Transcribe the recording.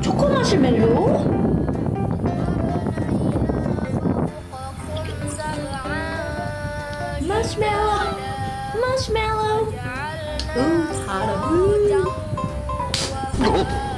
초코 마시멜로? 마시멜로 마시멜로 음 달아 음. 어?